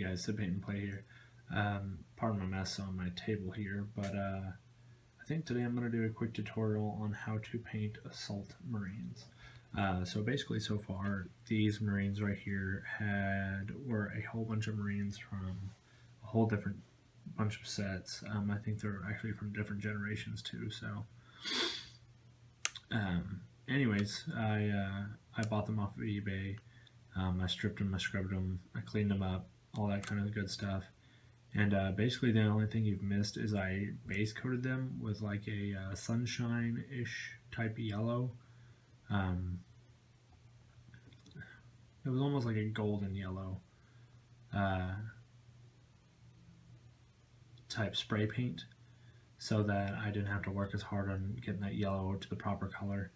guys to paint and play here. Um, pardon my mess on my table here, but uh, I think today I'm going to do a quick tutorial on how to paint assault marines. Uh, so basically so far these marines right here had were a whole bunch of marines from a whole different bunch of sets. Um, I think they're actually from different generations too. So um, anyways, I uh, I bought them off of eBay. Um, I stripped them, I scrubbed them, I cleaned them up, all that kind of good stuff. And uh, basically the only thing you've missed is I base coated them with like a uh, sunshine-ish type yellow. Um, it was almost like a golden yellow uh, type spray paint so that I didn't have to work as hard on getting that yellow to the proper color.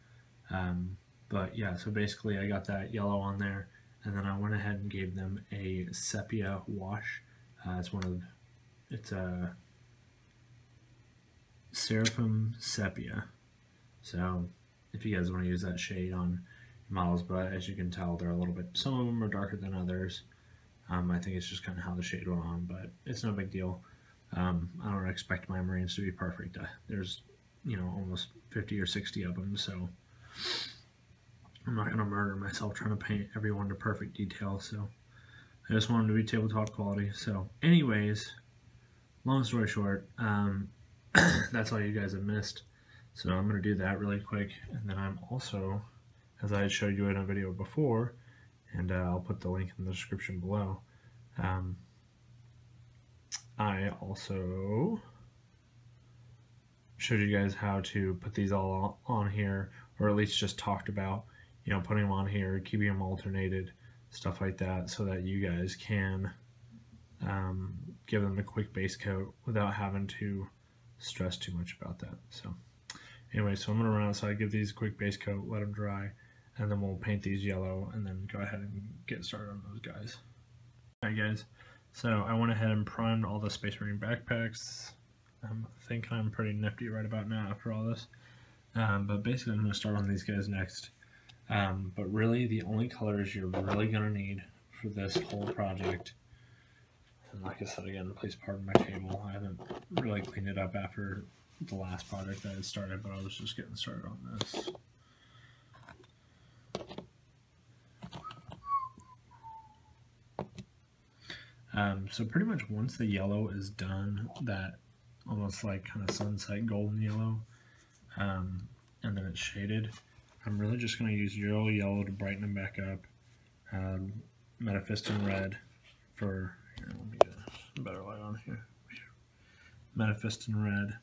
Um, but yeah, so basically I got that yellow on there and then I went ahead and gave them a sepia wash. Uh, it's one of, it's a Seraphim Sepia. So if you guys want to use that shade on models, but as you can tell, they're a little bit, some of them are darker than others. Um, I think it's just kind of how the shade went on, but it's no big deal. Um, I don't expect my Marines to be perfect. Uh, there's, you know, almost 50 or 60 of them, so I'm not going to murder myself trying to paint everyone to perfect detail, so I just want them to be tabletop quality. So anyways, long story short, um, that's all you guys have missed. So I'm going to do that really quick, and then I'm also, as I showed you in a video before, and uh, I'll put the link in the description below, um, I also showed you guys how to put these all on here, or at least just talked about you know, putting them on here, keeping them alternated, stuff like that, so that you guys can um, give them a quick base coat without having to stress too much about that. So anyway, so I'm to run outside, give these a quick base coat, let them dry, and then we'll paint these yellow and then go ahead and get started on those guys. Alright guys, so I went ahead and primed all the Space Marine backpacks. Um, I think I'm pretty nifty right about now after all this. Um, but basically I'm to start on these guys next. Um, but really, the only colors you're really going to need for this whole project, and like I said again, please pardon my table. I haven't really cleaned it up after the last project that I started, but I was just getting started on this. Um, so pretty much once the yellow is done, that almost like kind of sunset golden yellow, um, and then it's shaded, I'm really just going to use Yriel Yellow to brighten them back up. Um, Metaphiston Red for, here, let me get a better light on here. Metaphiston Red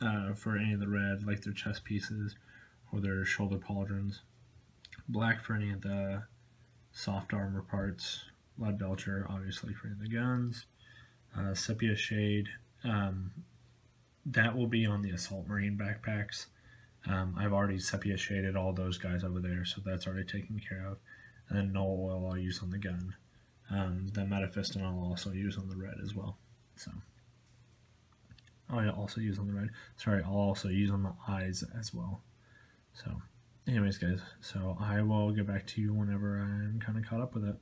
uh, for any of the red, like their chest pieces or their shoulder pauldrons. Black for any of the soft armor parts. Lead Belcher, obviously, for the guns. Uh, sepia Shade, um, that will be on the Assault Marine backpacks. Um, I've already sepia shaded all those guys over there, so that's already taken care of. And then Nuln Oil I'll use on the gun. Um, the Metaphiston I'll also use on the red as well. So I'll also use on the red. Sorry, I'll also use on the eyes as well. So anyways guys, so I will get back to you whenever I'm kind of caught up with it.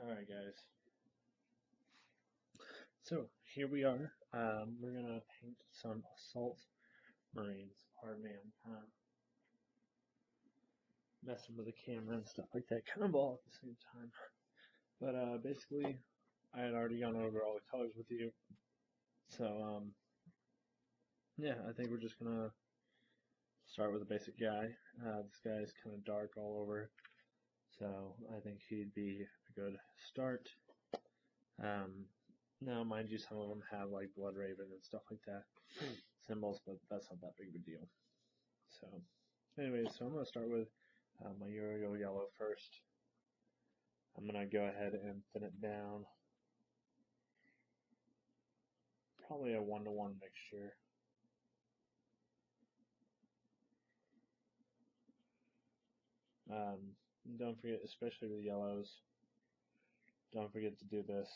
Alright guys. So here we are. Um, we're going to paint some assault Marines, hard man, huh? Messing with the camera and stuff like that, kind of all at the same time. But uh, basically, I had already gone over all the colors with you. So, um, yeah, I think we're just gonna start with a basic guy. Uh, this guy's kind of dark all over, so I think he'd be a good start. Um, now, mind you, some of them have like Blood Raven and stuff like that symbols, but that's not that big of a deal. So, anyway, so I'm going to start with uh, my Yriel Yellow first. I'm going to go ahead and thin it down. Probably a one-to-one -one mixture. Um, don't forget, especially the yellows, don't forget to do this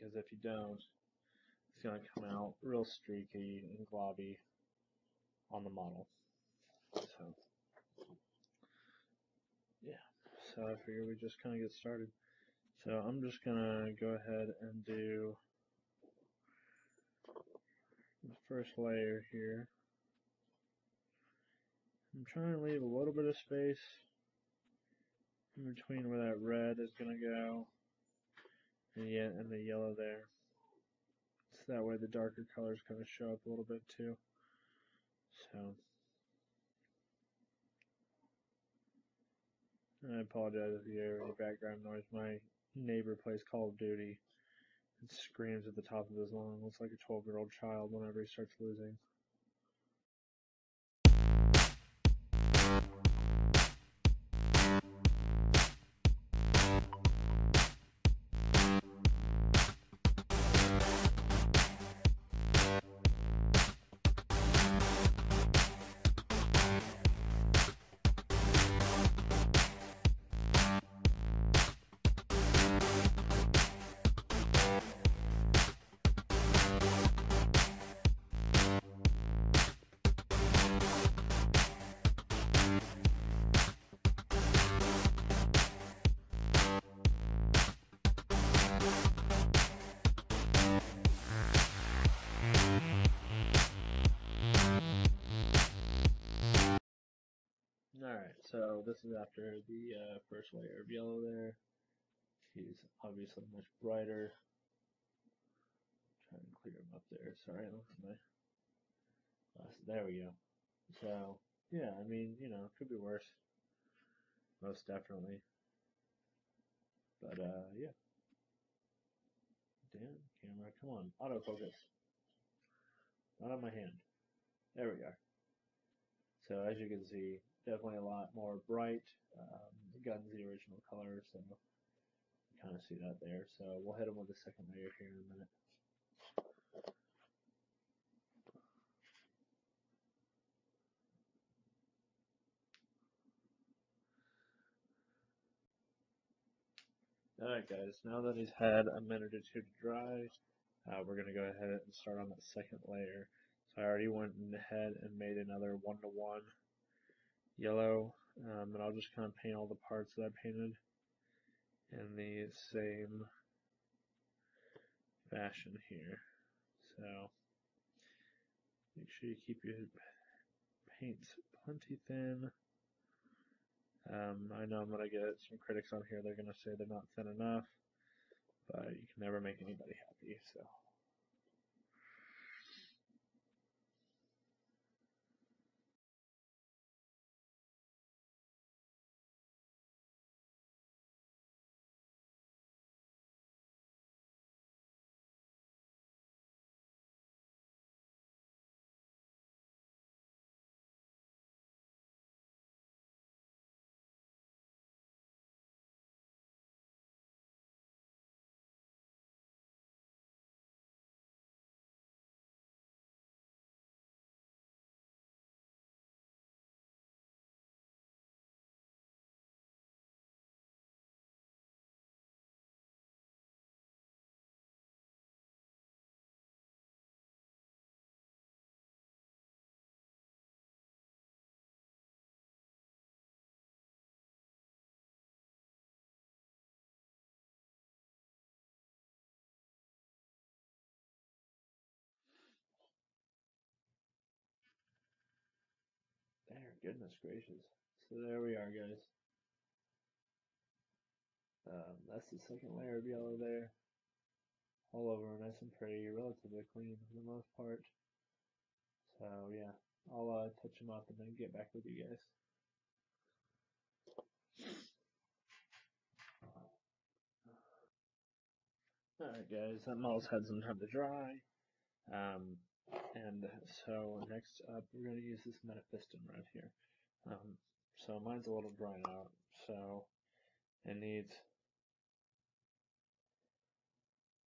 because if you don't, it's going to come out real streaky and globby on the model. So, yeah, so I figured we just kind of get started. So I'm just gonna go ahead and do the first layer here. I'm trying to leave a little bit of space in between where that red is gonna go and yet uh, and the yellow there. So that way the darker colors kind of show up a little bit too. So I apologize if you hear any background noise. My neighbor plays Call of Duty and screams at the top of his lungs. Like a 12 year old child whenever he starts losing. So this is after the uh, first layer of yellow there. He's obviously much brighter. Try and clear him up there. Sorry, I lost my glasses. There we go. So, yeah, I mean, you know, it could be worse. Most definitely. But, uh, yeah. Damn, camera, come on, autofocus. Not on my hand. There we are. So, as you can see, definitely a lot more bright. Um, the gun's the original color, so you kind of see that there. So we'll hit them with the second layer here in a minute. Alright guys, now that he's had a minute or two to dry, uh, we're going to go ahead and start on that second layer. So I already went ahead and made another one-to-one -one yellow, um, and I'll just kind of paint all the parts that I painted in the same fashion here. So make sure you keep your paints plenty thin. Um, I know I'm going to get some critics on here, they're going to say they're not thin enough, but you can never make anybody happy, so. Goodness gracious. So there we are, guys. Um, that's the second layer of yellow there. All over nice and pretty, relatively clean for the most part. So yeah, I'll uh, touch them up and then get back with you guys. Alright guys, that model's had some time to dry. Um, and so next up, we're going to use this metaphiston right here. Um, so mine's a little dry out, so it needs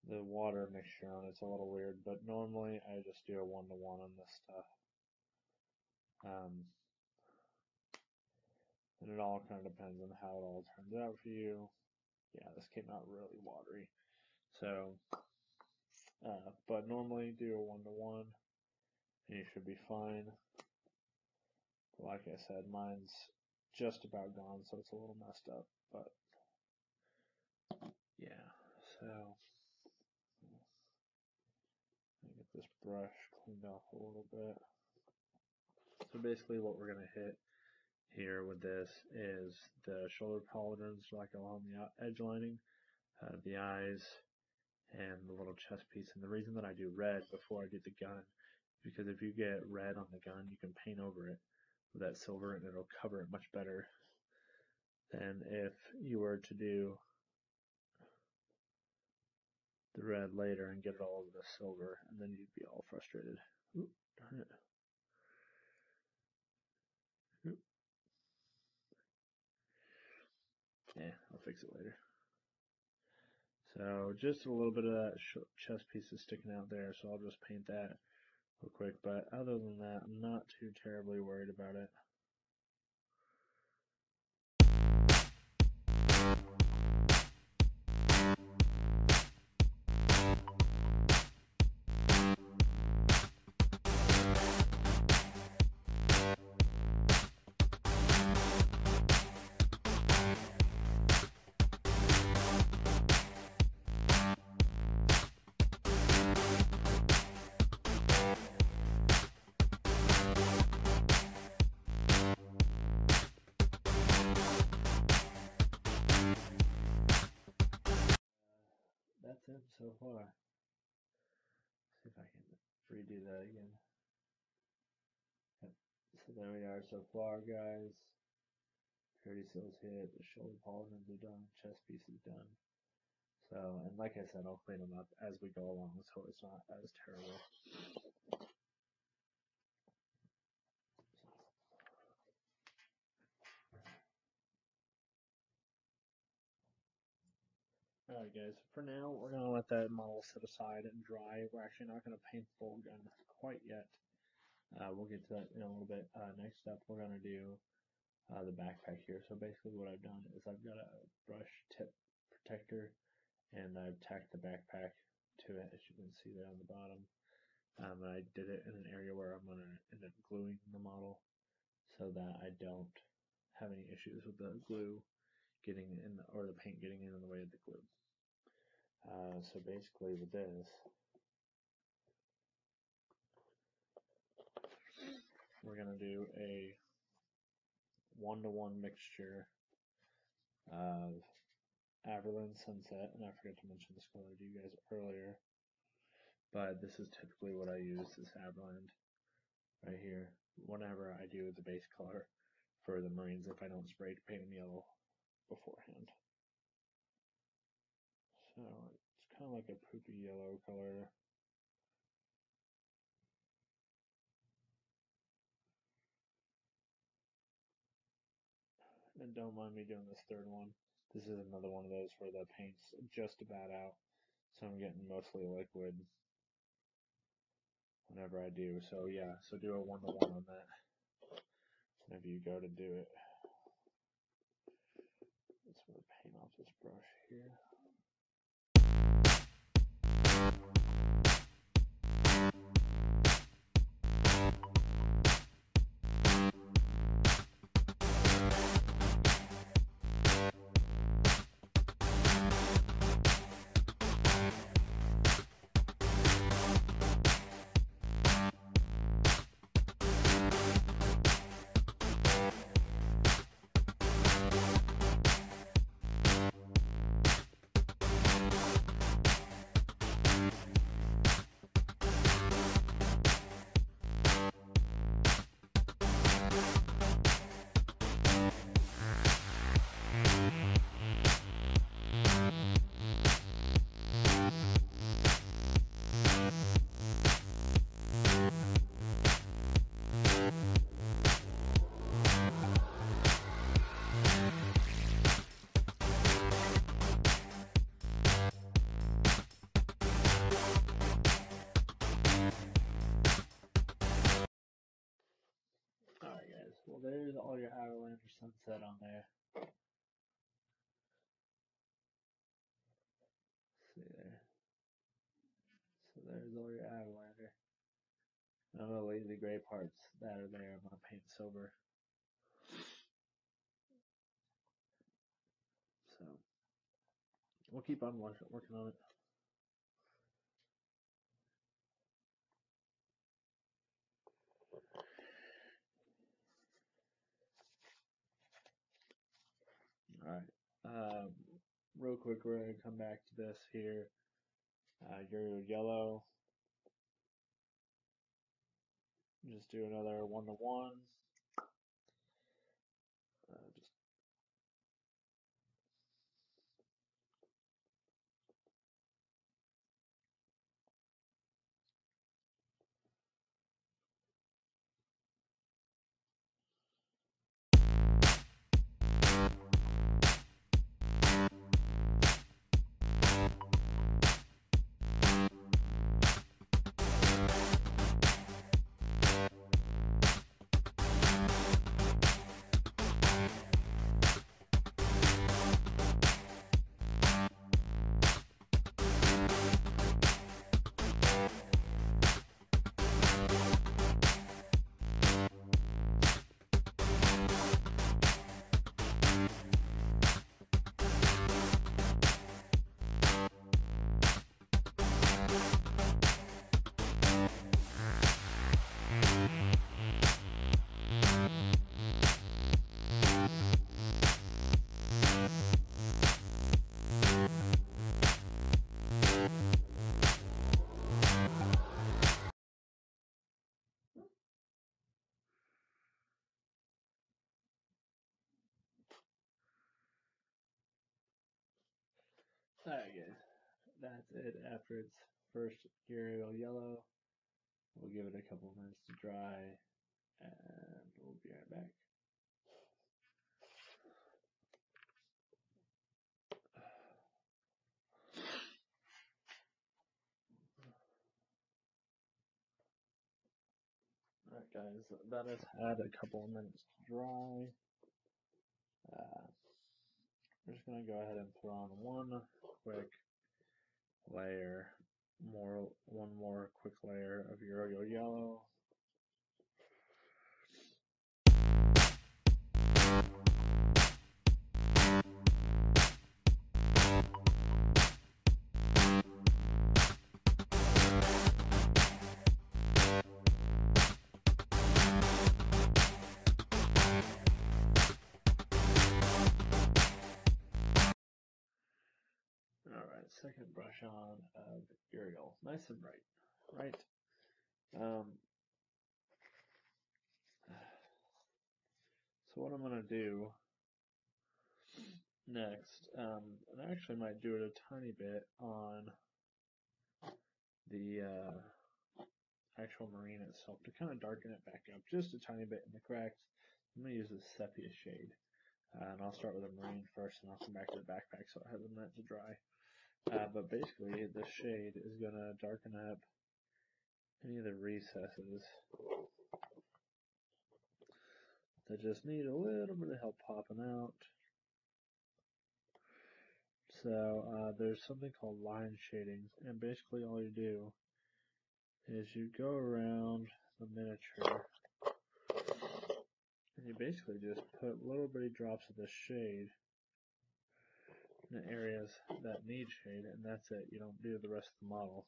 the water mixture on it's a little weird, but normally I just do a one-to-one -one on this stuff. Um, and it all kind of depends on how it all turns out for you. Yeah, this came out really watery. So, uh, but normally do a one-to-one -one and you should be fine. Like I said, mine's just about gone, so it's a little messed up, but yeah, so get this brush cleaned off a little bit. So basically what we're going to hit here with this is the shoulder pauldrons like along the edge lining, uh, the eyes, and the little chest piece. And the reason that I do red before I do the gun because if you get red on the gun, you can paint over it with that silver and it'll cover it much better than if you were to do the red later and get it all over the silver and then you'd be all frustrated. Darn it. Yeah, I'll fix it later. So just a little bit of that chest piece is sticking out there, so I'll just paint that real quick. But other than that, I'm not too terribly worried about it. So far. See if I can redo that again. Yep. So there we are so far, guys. Purity seals hit, the shoulder pauldrons are done, chest piece is done. So, and like I said, I'll clean them up as we go along, so it's not as terrible. Alright guys, for now we're going to let that model sit aside and dry. We're actually not going to paint the full gun quite yet. Uh, we'll get to that in a little bit. Uh, next up we're going to do uh, the backpack here. So basically what I've done is I've got a brush tip protector and I've tacked the backpack to it as you can see there on the bottom. Um, I did it in an area where I'm going to end up gluing the model so that I don't have any issues with the glue getting in the, or the paint getting in the way of the glue. Uh, so basically with this, we're going to do a one-to-one -one mixture of Averland Sunset, and I forgot to mention this color to you guys earlier, but this is typically what I use, this Averland right here, whenever I do the base color for the Marines if I don't spray paint them yellow beforehand. So it's kind of like a poopy yellow color. And don't mind me doing this third one. This is another one of those where the paint's just about out. So I'm getting mostly liquid whenever I do. So yeah, so do a one to one on that whenever you go to do it. Let's paint off this brush here. all your Averland Sunset on there. See there. So there's all your Averland. I'm gonna leave the gray parts that are there. I'm gonna paint silver. So we'll keep on working on it. Um, real quick, we're going to come back to this here. Uh, your yellow. Just do another one to one. Alright guys, that's it after its first Yriel yellow. We'll give it a couple minutes to dry and we'll be right back. Alright guys, that has had a couple of minutes to dry. Uh, we're just going to go ahead and throw on one quick layer, more one more quick layer of Yriel Yellow. Second brush on of Yriel. Nice and bright. Right. Um, so what I'm going to do next, um, and I actually might do it a tiny bit on the uh, actual marine itself to kind of darken it back up just a tiny bit in the cracks. I'm going to use a sepia shade. Uh, and I'll start with the marine first and I'll come back to the backpack so it has a minute to dry. Uh, but basically, the shade is going to darken up any of the recesses that just need a little bit of help popping out. So uh, there's something called line shadings, and basically all you do is you go around the miniature and you basically just put little bitty drops of the shade areas that need shade, and that's it. You don't do the rest of the model.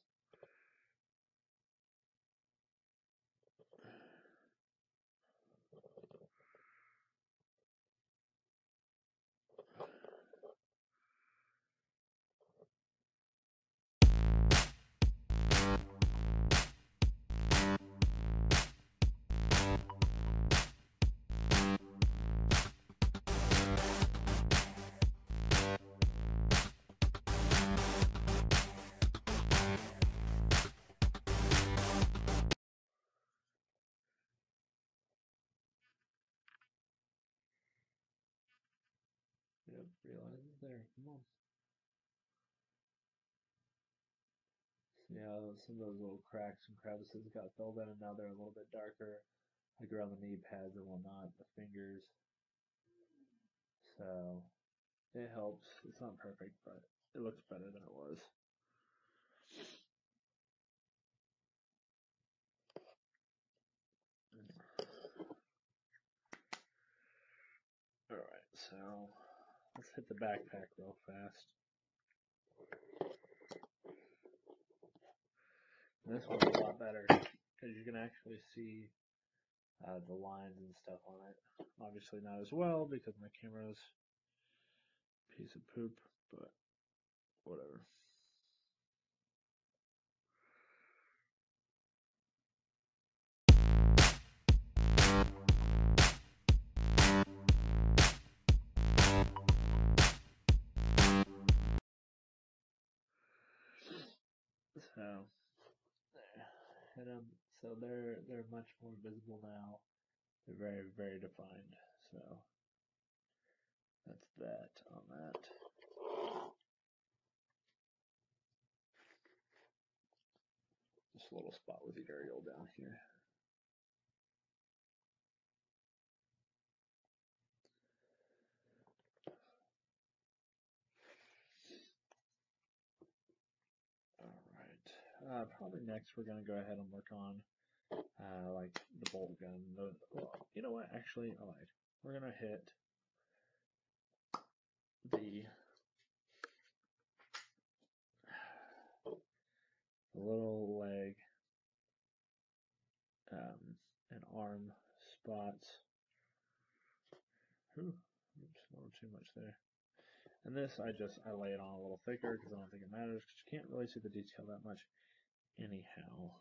It's there. Come on. How some of those little cracks and crevices got filled in and now they're a little bit darker, like around the knee pads and whatnot, the fingers. So it helps. It's not perfect, but it looks better than it was. Alright, so Let's hit the backpack real fast. This one's a lot better because you can actually see uh, the lines and stuff on it. Obviously not as well because my camera's a piece of poop, but whatever. So and um, so they're they're much more visible now. They're very very defined. So that's that on that. A little spot with the Yriel down here. Uh, probably next we're going to go ahead and work on uh, like the bolt gun. The, well, you know what? Actually, I lied. We're going to hit the, little leg um, and arm spots. Ooh, oops, a little too much there. And this, I just, I lay it on a little thicker because I don't think it matters because you can't really see the detail that much anyhow.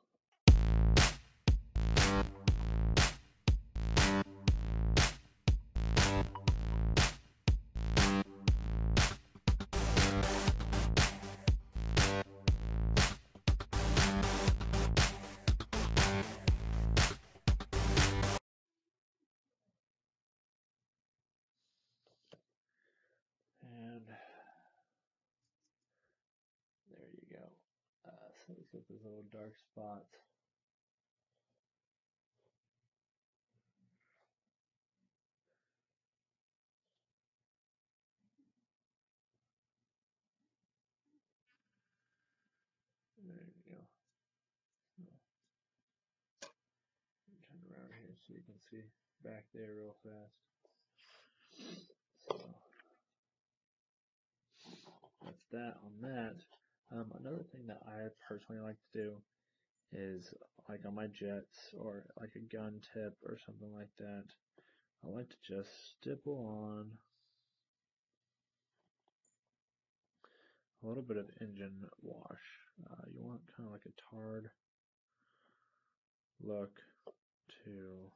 Get those little dark spots. There you go. Turn around here so you can see back there real fast. So that's that on that. Um, another thing that I personally like to do is like on my jets or like a gun tip or something like that. I like to just stipple on a little bit of engine wash. Uh, you want kind of like a tarred look to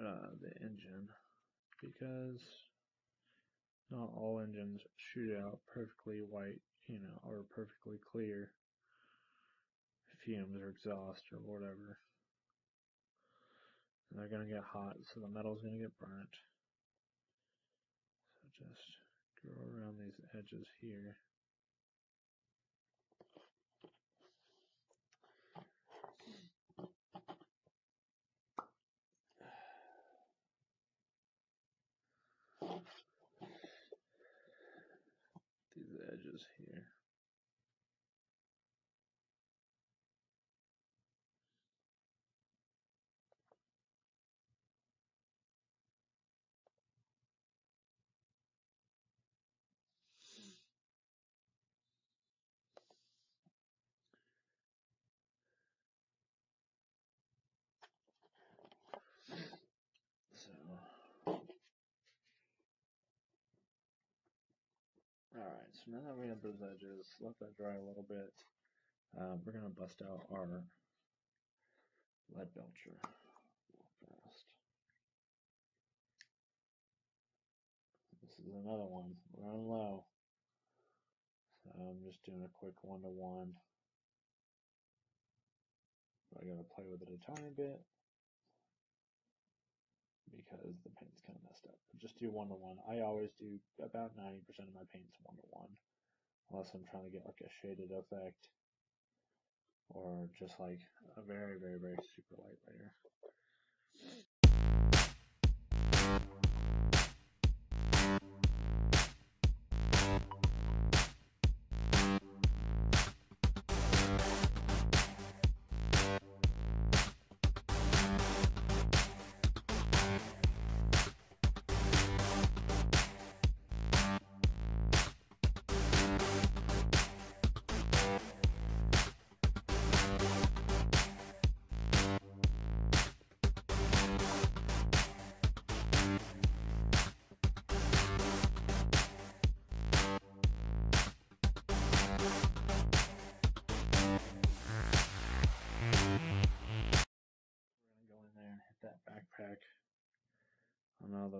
uh, the engine because not all engines shoot out perfectly white, you know, or perfectly clear fumes or exhaust or whatever. And they're going to get hot, so the metal's going to get burnt. So just go around these edges here. These edges here. So, alright, so now that we have those edges, let that dry a little bit. Uh, we're going to bust out our lead belcher fast. This is another one, running low. So I'm just doing a quick one to one. I gotta play with it a tiny bit because the paint's kind of messed up. Just do one to one. I always do about 90% of my paints one to one, unless I'm trying to get like a shaded effect or just like a very, very, very super light layer.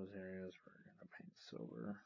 Those areas, we're going to paint silver.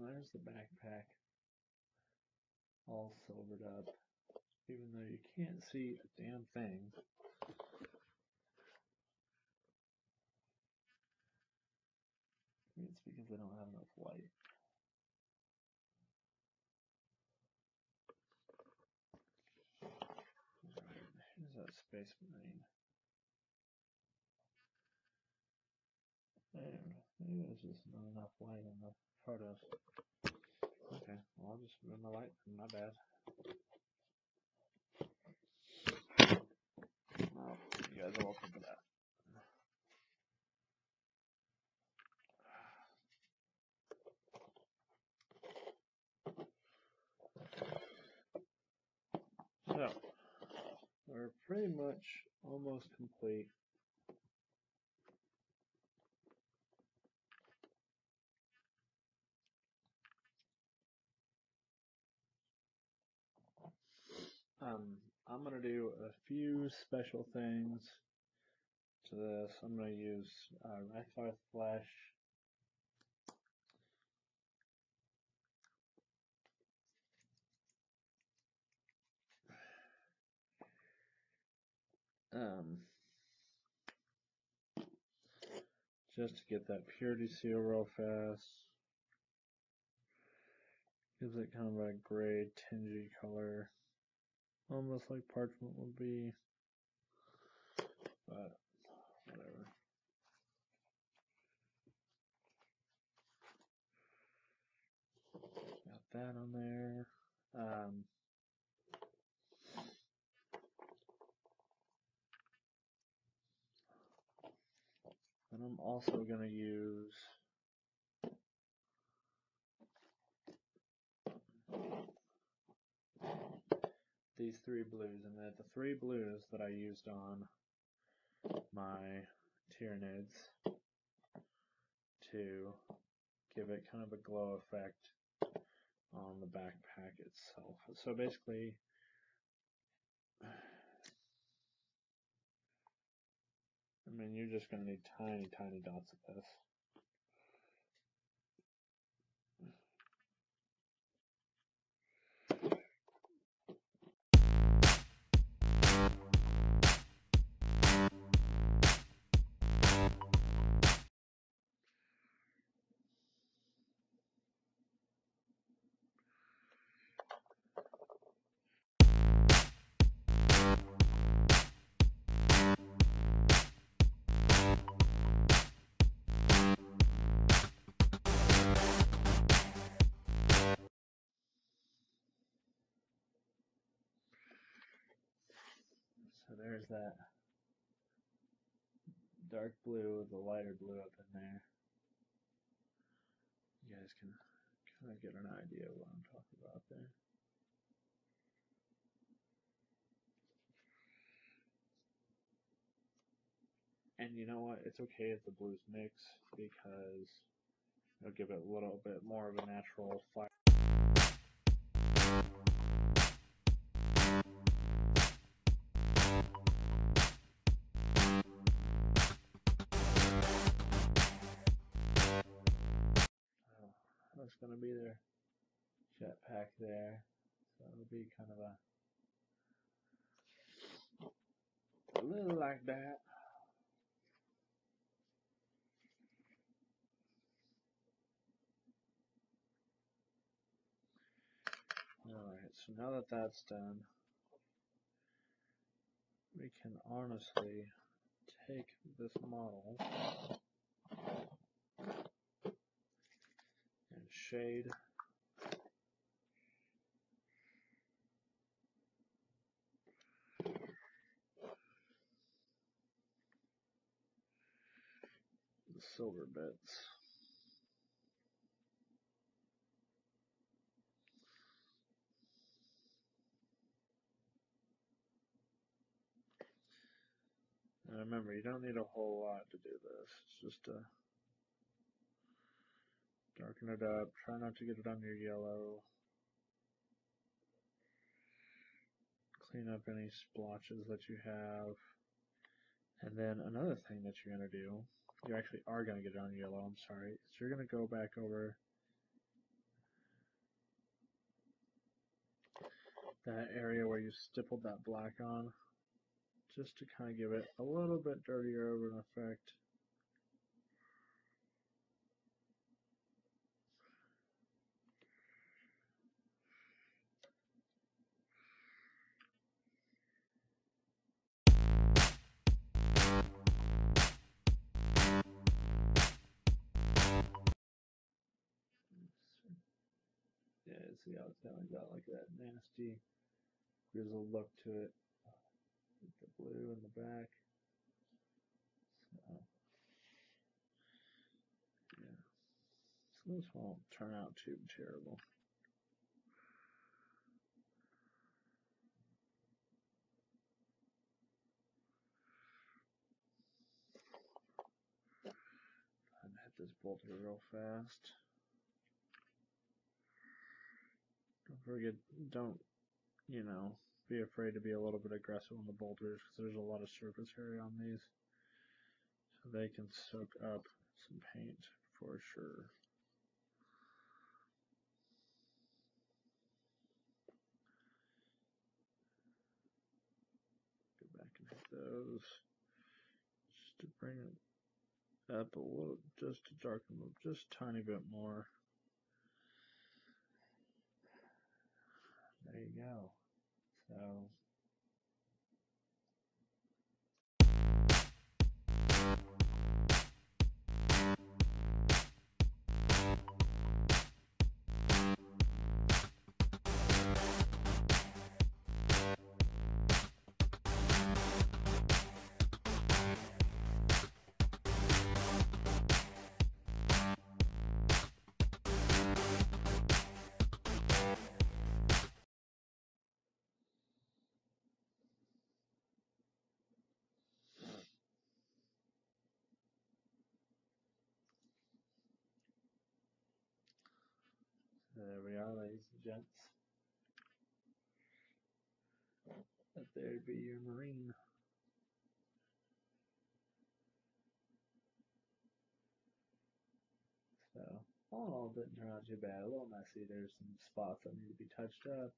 There's the backpack. All silvered up. Even though you can't see a damn thing. It's because I don't have enough light. Here's that space marine. And maybe there's just not enough light in the photos. Okay, well I'll just run the light, my bad. Well, you guys are welcome for that. So, we're pretty much almost complete. Um, I'm going to do a few special things to this. I'm going to use uh, Rakarth Flesh. Um, just to get that purity seal real fast. Gives it kind of a gray, tingy color. Almost like parchment would be. But, whatever. Got that on there. Um, and I'm also going to use these three blues, and they're the three blues that I used on my Tyranids to give it kind of a glow effect on the backpack itself. So basically, I mean, you're just going to need tiny, tiny dots of this. There's that dark blue with the lighter blue up in there. You guys can kind of get an idea of what I'm talking about there. And you know what? It's okay if the blues mix because it'll give it a little bit more of a natural fire. That's going to be their jetpack there. So it'll be kind of a a little like that. Alright, so now that that's done, we can honestly take this model shade the silver bits. And remember, you don't need a whole lot to do this. It's just to darken it up. Try not to get it on your yellow. Clean up any splotches that you have. And then another thing that you're going to do, you actually are going to get it on yellow, I'm sorry, is you're going to go back over that area where you stippled that black on just to kind of give it a little bit dirtier of an effect. Yeah, see how it's kind of got like that nasty grizzled look to it With the blue in the back. So, yeah. So this won't turn out too terrible. And hit this bolter real fast. Forget, don't, you know, be afraid to be a little bit aggressive on the bolters because there's a lot of surface area on these. So they can soak up some paint for sure. Go back and hit those just to bring it up a little, just to darken them just a tiny bit more. There you go. So There we are, ladies and gents. Let there be your marine. So, all in all, didn't turn out too bad. A little messy. There's some spots that need to be touched up.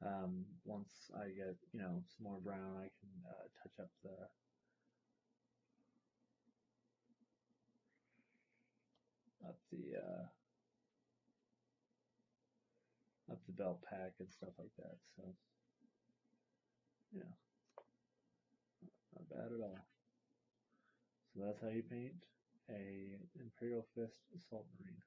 Um, once I get, you know, some more brown, I can uh, touch up the up the uh, up the belt pack and stuff like that. So, yeah, not bad at all. So that's how you paint a Imperial Fist Assault Marine.